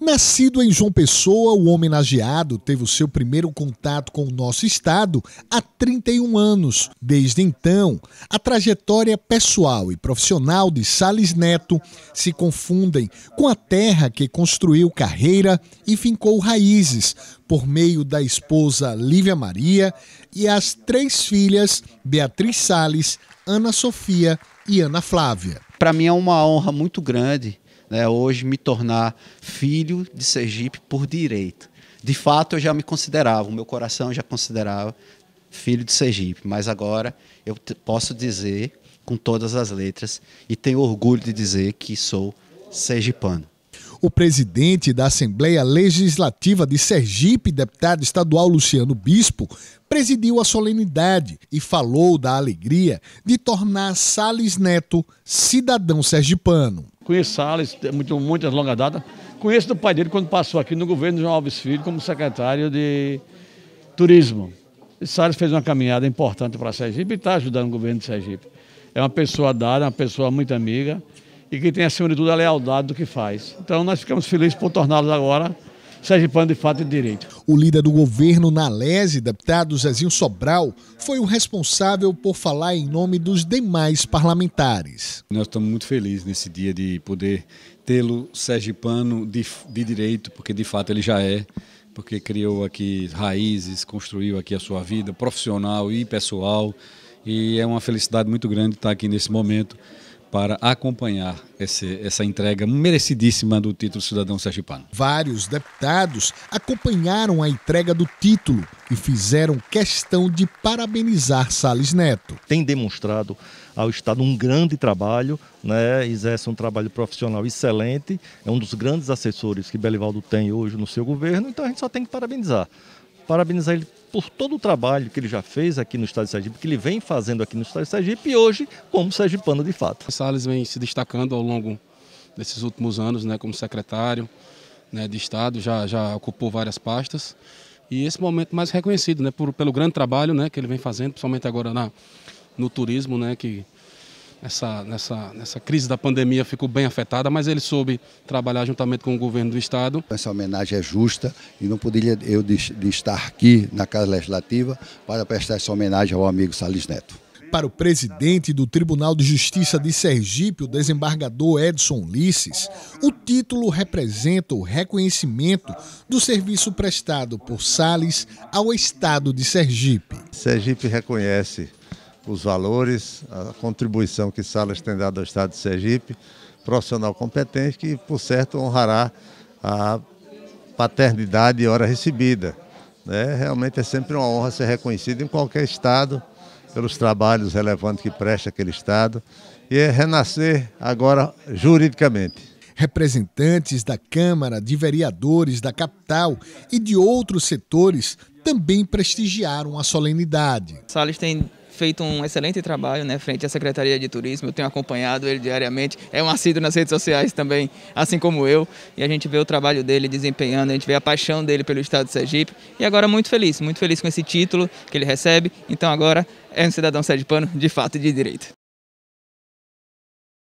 Nascido em João Pessoa, o homenageado teve o seu primeiro contato com o nosso estado há 31 anos. Desde então, a trajetória pessoal e profissional de Sales Neto se confundem com a terra que construiu carreira e fincou raízes por meio da esposa Lívia Maria e as três filhas Beatriz Sales, Ana Sofia e Ana Flávia. Para mim é uma honra muito grande né, hoje me tornar filho de Sergipe por direito. De fato, eu já me considerava, o meu coração já considerava filho de Sergipe, mas agora eu posso dizer com todas as letras e tenho orgulho de dizer que sou sergipano. O presidente da Assembleia Legislativa de Sergipe, deputado estadual Luciano Bispo, presidiu a solenidade e falou da alegria de tornar Sales Neto cidadão sergipano. Conheço Salles, muito, muitas longas datas. Conheço do pai dele quando passou aqui no governo João Alves Filho como secretário de Turismo. E Salles fez uma caminhada importante para Sergipe e está ajudando o governo de Sergipe. É uma pessoa dada, uma pessoa muito amiga e que tem, acima de tudo, a lealdade do que faz. Então nós ficamos felizes por torná-los agora sergipano de fato e de direito. O líder do governo na Lese, deputado Zezinho Sobral, foi o responsável por falar em nome dos demais parlamentares. Nós estamos muito felizes nesse dia de poder tê-lo sergipano de, de direito, porque de fato ele já é porque criou aqui raízes, construiu aqui a sua vida profissional e pessoal. E é uma felicidade muito grande estar aqui nesse momento para acompanhar esse, essa entrega merecidíssima do título cidadão sergipano. Vários deputados acompanharam a entrega do título e fizeram questão de parabenizar Salles Neto. Tem demonstrado ao Estado um grande trabalho, né? exerce um trabalho profissional excelente, é um dos grandes assessores que Belivaldo tem hoje no seu governo, então a gente só tem que parabenizar. Parabenizar ele por todo o trabalho que ele já fez aqui no estado de Sergipe, que ele vem fazendo aqui no estado de Sergipe e hoje como sergipano de fato. Salles vem se destacando ao longo desses últimos anos né, como secretário né, de Estado, já, já ocupou várias pastas. E esse momento mais reconhecido né, por, pelo grande trabalho né, que ele vem fazendo, principalmente agora na, no turismo, né, que nessa, nessa, nessa crise da pandemia ficou bem afetada, mas ele soube trabalhar juntamente com o governo do Estado. Essa homenagem é justa e não poderia eu de, de estar aqui na Casa Legislativa para prestar essa homenagem ao amigo Salles Neto. Para o presidente do Tribunal de Justiça de Sergipe, o desembargador Edson Ulisses, o título representa o reconhecimento do serviço prestado por Salles ao Estado de Sergipe. Sergipe reconhece os valores, a contribuição que Salas tem dado ao Estado de Sergipe, profissional competente que, por certo, honrará a paternidade e hora recebida. Né? Realmente é sempre uma honra ser reconhecido em qualquer Estado pelos trabalhos relevantes que presta aquele Estado e é renascer agora juridicamente representantes da Câmara de Vereadores da capital e de outros setores também prestigiaram a solenidade. Salles tem feito um excelente trabalho né, frente à Secretaria de Turismo. Eu tenho acompanhado ele diariamente. É um assíduo nas redes sociais também, assim como eu. E a gente vê o trabalho dele desempenhando, a gente vê a paixão dele pelo Estado de Sergipe. E agora muito feliz, muito feliz com esse título que ele recebe. Então agora é um cidadão sergipano de fato e de direito.